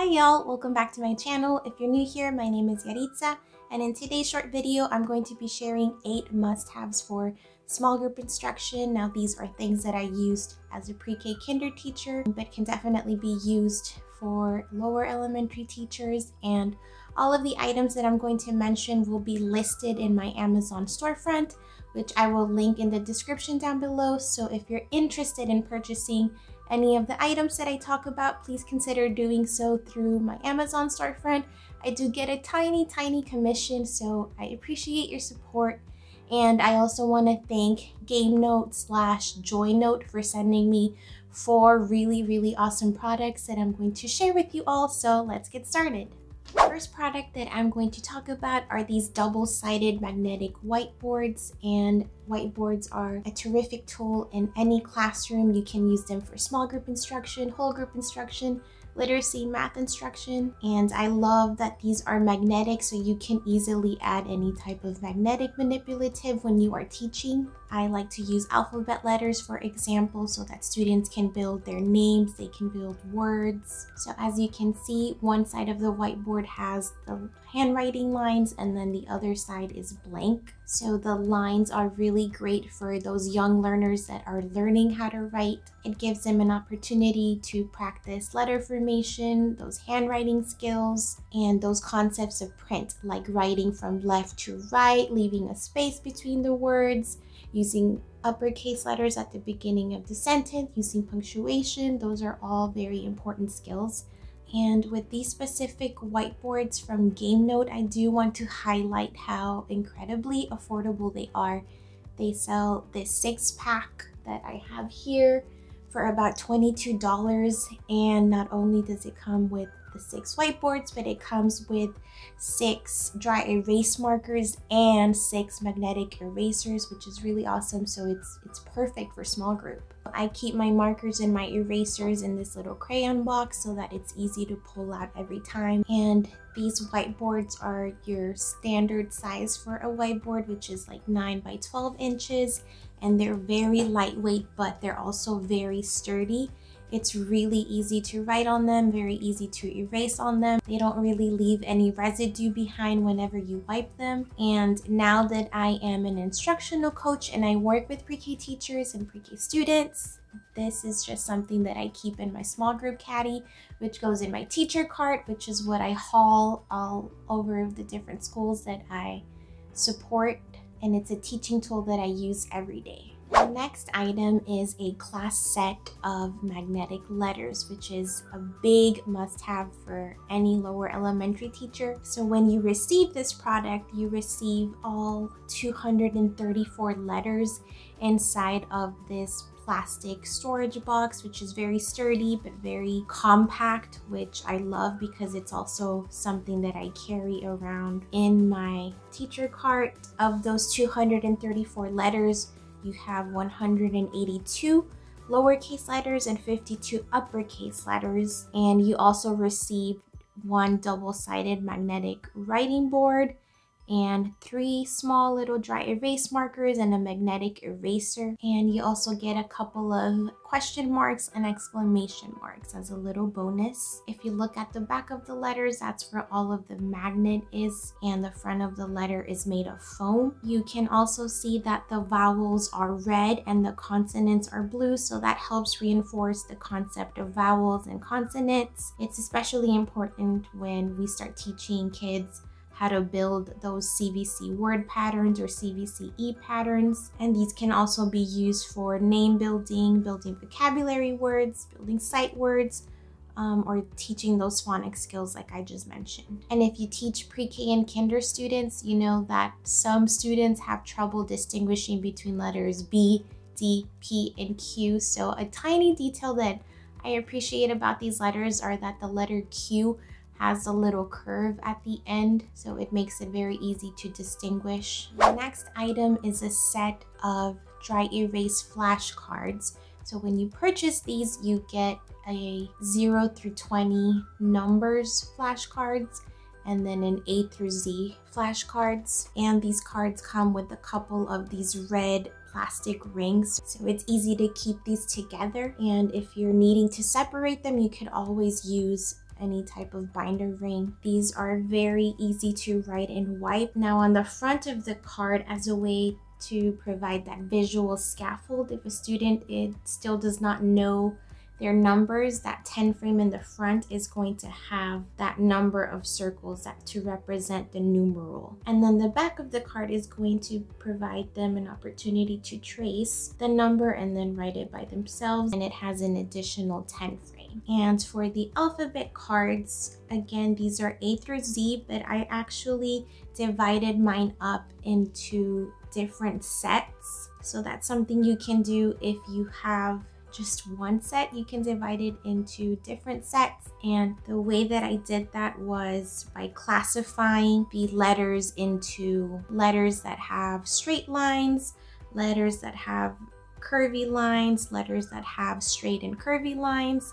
Hi y'all, welcome back to my channel. If you're new here, my name is Yaritza, and in today's short video, I'm going to be sharing eight must-haves for small group instruction. Now these are things that I used as a pre-K kinder teacher, but can definitely be used for lower elementary teachers and all of the items that I'm going to mention will be listed in my Amazon storefront, which I will link in the description down below. So if you're interested in purchasing any of the items that I talk about, please consider doing so through my Amazon storefront. I do get a tiny, tiny commission, so I appreciate your support. And I also want to thank GameNote slash JoyNote for sending me four really, really awesome products that I'm going to share with you all. So let's get started. First product that I'm going to talk about are these double-sided magnetic whiteboards and whiteboards are a terrific tool in any classroom. You can use them for small group instruction, whole group instruction, literacy math instruction and I love that these are magnetic so you can easily add any type of magnetic manipulative when you are teaching. I like to use alphabet letters for example so that students can build their names, they can build words. So as you can see one side of the whiteboard has the handwriting lines and then the other side is blank. So the lines are really great for those young learners that are learning how to write. It gives them an opportunity to practice letter formation, those handwriting skills, and those concepts of print like writing from left to right, leaving a space between the words, using uppercase letters at the beginning of the sentence, using punctuation. Those are all very important skills. And with these specific whiteboards from GameNote, I do want to highlight how incredibly affordable they are. They sell this six pack that I have here for about $22 and not only does it come with the six whiteboards, but it comes with six dry erase markers and six magnetic erasers, which is really awesome. So it's, it's perfect for small group. I keep my markers and my erasers in this little crayon box so that it's easy to pull out every time. And these whiteboards are your standard size for a whiteboard, which is like 9 by 12 inches. And they're very lightweight, but they're also very sturdy. It's really easy to write on them, very easy to erase on them. They don't really leave any residue behind whenever you wipe them. And now that I am an instructional coach and I work with pre-K teachers and pre-K students, this is just something that I keep in my small group caddy, which goes in my teacher cart, which is what I haul all over the different schools that I support. And it's a teaching tool that I use every day. Next item is a class set of magnetic letters, which is a big must-have for any lower elementary teacher. So when you receive this product, you receive all 234 letters inside of this plastic storage box, which is very sturdy but very compact, which I love because it's also something that I carry around in my teacher cart. Of those 234 letters, you have 182 lowercase letters and 52 uppercase letters. And you also receive one double-sided magnetic writing board and three small little dry erase markers and a magnetic eraser. And you also get a couple of question marks and exclamation marks as a little bonus. If you look at the back of the letters, that's where all of the magnet is and the front of the letter is made of foam. You can also see that the vowels are red and the consonants are blue, so that helps reinforce the concept of vowels and consonants. It's especially important when we start teaching kids how to build those CVC word patterns or CVCE patterns. And these can also be used for name building, building vocabulary words, building sight words, um, or teaching those phonics skills like I just mentioned. And if you teach pre-K and kinder students, you know that some students have trouble distinguishing between letters B, D, P, and Q. So a tiny detail that I appreciate about these letters are that the letter Q has a little curve at the end, so it makes it very easy to distinguish. The next item is a set of dry erase flashcards. So when you purchase these, you get a 0 through 20 numbers flashcards and then an A through Z flashcards. And these cards come with a couple of these red plastic rings so it's easy to keep these together and if you're needing to separate them you could always use any type of binder ring. These are very easy to write and wipe. Now on the front of the card as a way to provide that visual scaffold if a student it still does not know their numbers, that 10 frame in the front is going to have that number of circles that to represent the numeral. And then the back of the card is going to provide them an opportunity to trace the number and then write it by themselves. And it has an additional 10 frame. And for the alphabet cards, again, these are A through Z, but I actually divided mine up into different sets. So that's something you can do if you have just one set, you can divide it into different sets. And the way that I did that was by classifying the letters into letters that have straight lines, letters that have curvy lines, letters that have straight and curvy lines,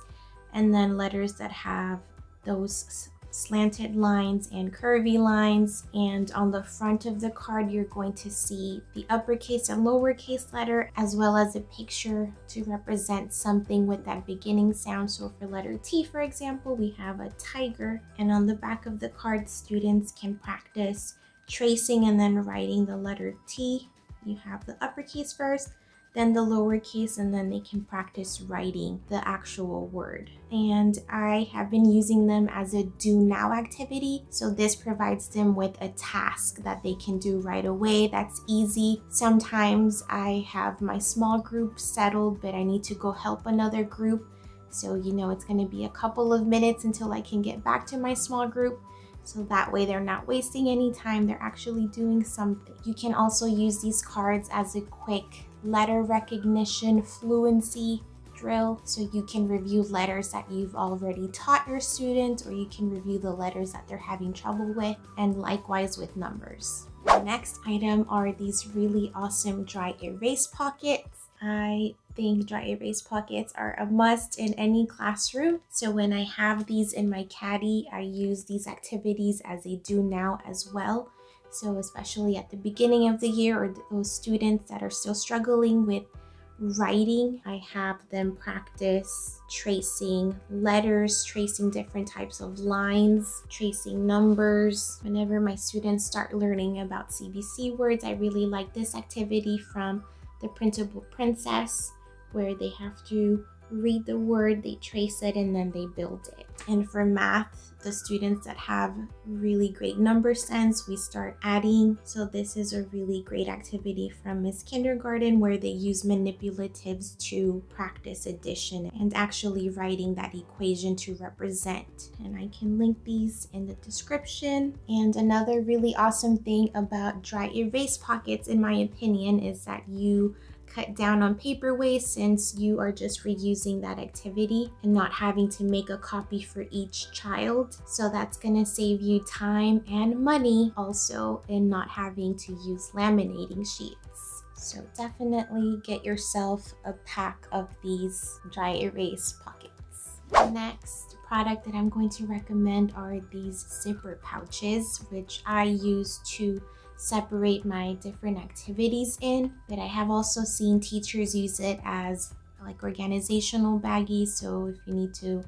and then letters that have those slanted lines and curvy lines. And on the front of the card, you're going to see the uppercase and lowercase letter, as well as a picture to represent something with that beginning sound. So for letter T, for example, we have a tiger. And on the back of the card, students can practice tracing and then writing the letter T. You have the uppercase first, then the lowercase, and then they can practice writing the actual word. And I have been using them as a do now activity. So this provides them with a task that they can do right away. That's easy. Sometimes I have my small group settled, but I need to go help another group. So, you know, it's going to be a couple of minutes until I can get back to my small group. So that way they're not wasting any time, they're actually doing something. You can also use these cards as a quick letter recognition fluency drill so you can review letters that you've already taught your students or you can review the letters that they're having trouble with and likewise with numbers. The next item are these really awesome dry erase pockets. I think dry erase pockets are a must in any classroom. So when I have these in my caddy, I use these activities as they do now as well. So especially at the beginning of the year or those students that are still struggling with writing, I have them practice tracing letters, tracing different types of lines, tracing numbers. Whenever my students start learning about CVC words, I really like this activity from the Printable Princess where they have to read the word, they trace it, and then they build it. And for math, the students that have really great number sense, we start adding. So this is a really great activity from Miss Kindergarten where they use manipulatives to practice addition and actually writing that equation to represent. And I can link these in the description. And another really awesome thing about dry erase pockets, in my opinion, is that you cut down on paper waste since you are just reusing that activity and not having to make a copy for each child. So that's gonna save you time and money also in not having to use laminating sheets. So definitely get yourself a pack of these dry erase pockets. Next product that I'm going to recommend are these zipper pouches, which I use to separate my different activities in, but I have also seen teachers use it as like organizational baggies. So if you need to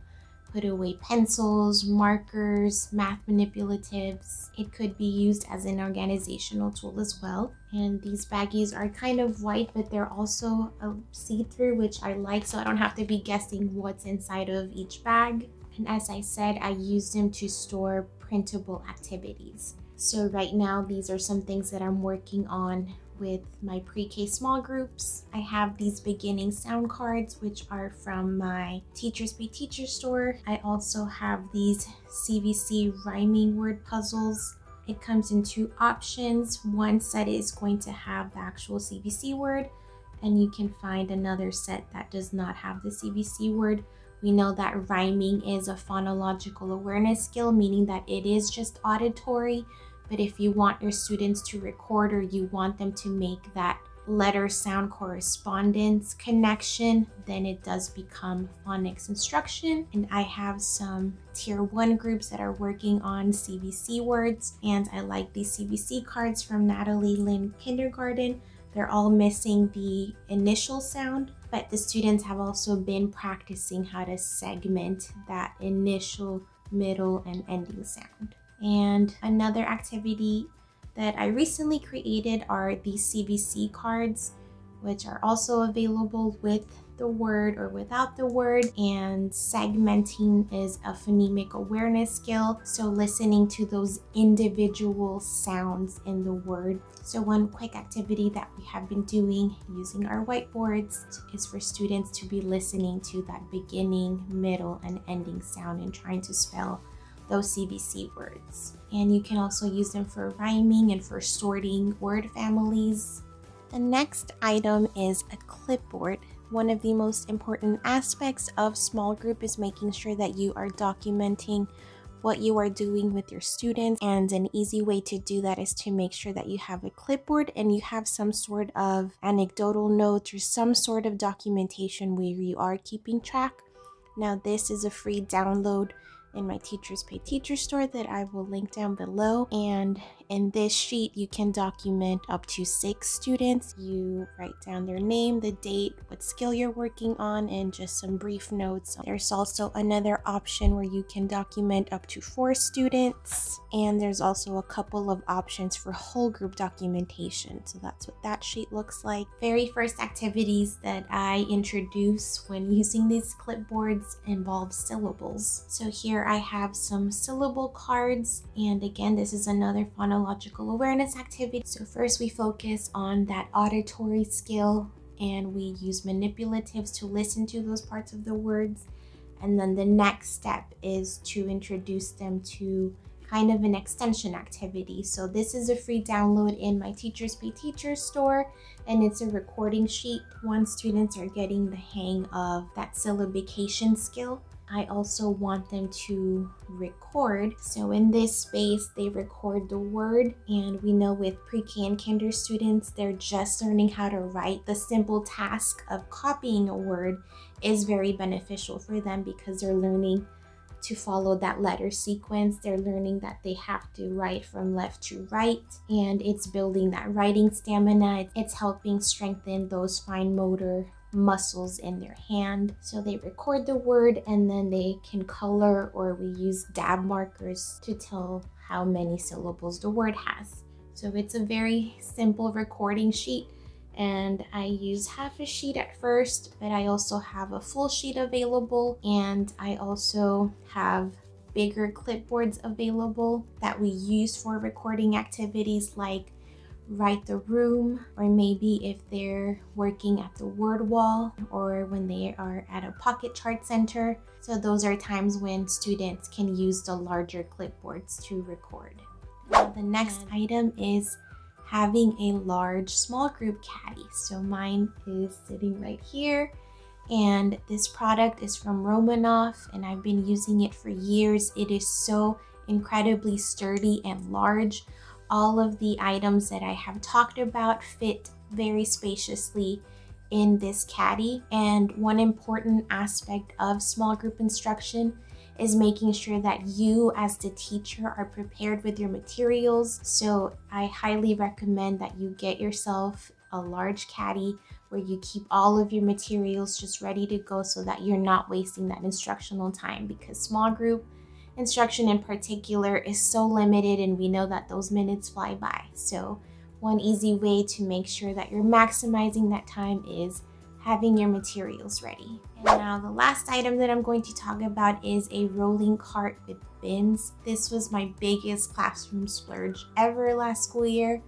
put away pencils, markers, math manipulatives. It could be used as an organizational tool as well. And these baggies are kind of white, but they're also see-through, which I like, so I don't have to be guessing what's inside of each bag. And as I said, I use them to store printable activities. So right now, these are some things that I'm working on with my pre-K small groups. I have these beginning sound cards, which are from my Teachers Pay Teacher store. I also have these CVC rhyming word puzzles. It comes in two options. One set is going to have the actual CVC word, and you can find another set that does not have the CVC word. We know that rhyming is a phonological awareness skill, meaning that it is just auditory, but if you want your students to record or you want them to make that letter sound correspondence connection, then it does become phonics instruction. And I have some tier one groups that are working on CVC words. And I like these CVC cards from Natalie Lynn Kindergarten. They're all missing the initial sound, but the students have also been practicing how to segment that initial middle, and ending sound. And another activity that I recently created are these CVC cards, which are also available with the word or without the word. And segmenting is a phonemic awareness skill. So listening to those individual sounds in the word. So one quick activity that we have been doing using our whiteboards is for students to be listening to that beginning, middle, and ending sound and trying to spell those CVC words. And you can also use them for rhyming and for sorting word families. The next item is a clipboard. One of the most important aspects of small group is making sure that you are documenting what you are doing with your students. And an easy way to do that is to make sure that you have a clipboard and you have some sort of anecdotal notes or some sort of documentation where you are keeping track. Now, this is a free download in my Teachers Pay Teacher store that I will link down below. And in this sheet, you can document up to six students. You write down their name, the date, what skill you're working on, and just some brief notes. There's also another option where you can document up to four students. And there's also a couple of options for whole group documentation. So that's what that sheet looks like. Very first activities that I introduce when using these clipboards involve syllables. So here I have some syllable cards. And again, this is another phonological phonological awareness activity. So first we focus on that auditory skill and we use manipulatives to listen to those parts of the words. And then the next step is to introduce them to kind of an extension activity. So this is a free download in my Teachers Pay Teachers store and it's a recording sheet once students are getting the hang of that syllabication skill. I also want them to record. So in this space, they record the word and we know with pre-K and kinder students, they're just learning how to write. The simple task of copying a word is very beneficial for them because they're learning to follow that letter sequence. They're learning that they have to write from left to right, and it's building that writing stamina. It's helping strengthen those fine motor muscles in their hand. So they record the word and then they can color or we use dab markers to tell how many syllables the word has. So it's a very simple recording sheet and I use half a sheet at first, but I also have a full sheet available and I also have bigger clipboards available that we use for recording activities like write the room or maybe if they're working at the word wall or when they are at a pocket chart center. So those are times when students can use the larger clipboards to record. Now the next item is having a large small group caddy. So mine is sitting right here and this product is from Romanoff and I've been using it for years. It is so incredibly sturdy and large all of the items that I have talked about fit very spaciously in this caddy. And one important aspect of small group instruction is making sure that you as the teacher are prepared with your materials. So I highly recommend that you get yourself a large caddy where you keep all of your materials just ready to go so that you're not wasting that instructional time because small group instruction in particular is so limited and we know that those minutes fly by. So one easy way to make sure that you're maximizing that time is having your materials ready. And now the last item that I'm going to talk about is a rolling cart with bins. This was my biggest classroom splurge ever last school year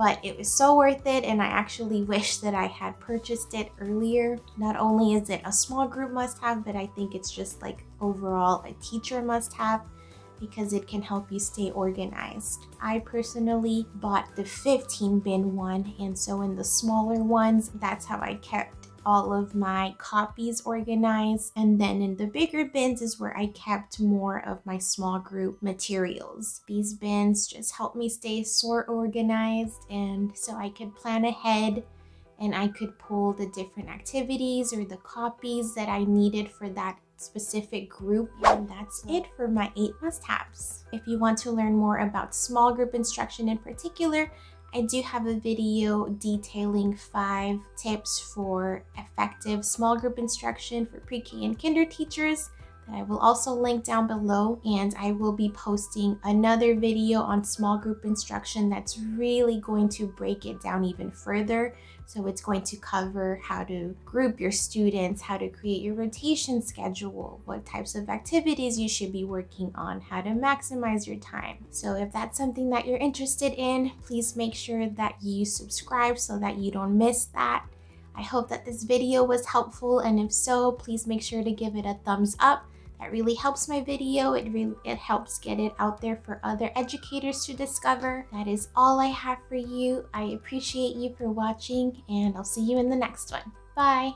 but it was so worth it and I actually wish that I had purchased it earlier. Not only is it a small group must have, but I think it's just like overall a teacher must have because it can help you stay organized. I personally bought the 15 bin one and so in the smaller ones, that's how I kept all of my copies organized. And then in the bigger bins is where I kept more of my small group materials. These bins just help me stay sort organized and so I could plan ahead and I could pull the different activities or the copies that I needed for that specific group. And that's it for my eight must-haves. If you want to learn more about small group instruction in particular, I do have a video detailing five tips for effective small group instruction for pre-K and kinder teachers that I will also link down below. And I will be posting another video on small group instruction that's really going to break it down even further. So it's going to cover how to group your students, how to create your rotation schedule, what types of activities you should be working on, how to maximize your time. So if that's something that you're interested in, please make sure that you subscribe so that you don't miss that. I hope that this video was helpful and if so, please make sure to give it a thumbs up. That really helps my video. It really it helps get it out there for other educators to discover. That is all I have for you. I appreciate you for watching and I'll see you in the next one. Bye!